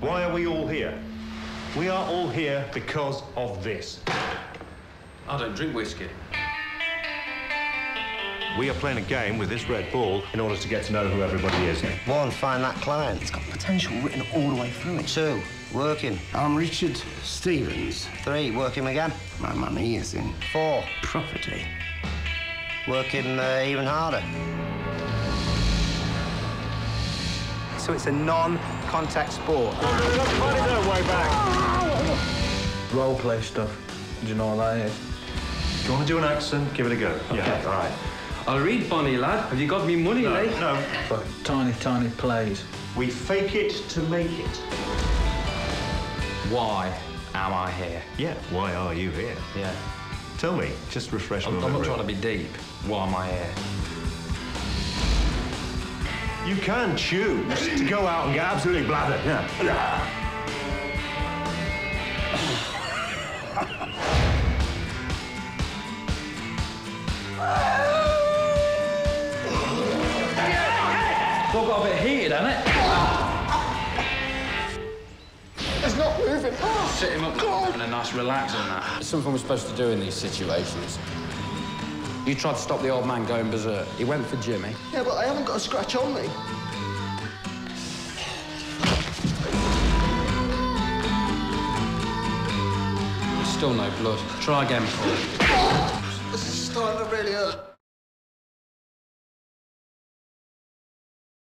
Why are we all here? We are all here because of this. I don't drink whiskey. We are playing a game with this red ball in order to get to know who everybody is. One, find that client. It's got potential written all the way through it. Two, working. I'm Richard Stevens. Three, working again. My money is in Four, property. working uh, even harder. So it's a non-contact sport. Find their way back. Role play stuff. Do you know what that is? If you want to do an accent, give it a go. Yeah, all right. I'll read, Bonnie lad. Have you got me money, No, like? no. For tiny, tiny plays. We fake it to make it. Why am I here? Yeah, why are you here? Yeah. Tell me, just refresh my I'm, I'm not memory. trying to be deep. Why am I here? You can choose to go out and get absolutely blathered. Yeah. Still got a bit heated, hasn't it? It's not moving. Sit him up and a nice relax on that. It's something we're supposed to do in these situations. You tried to stop the old man going berserk. He went for Jimmy. Yeah, but I haven't got a scratch on me. Still no blood. Try again, Paul. This is starting to really hurt.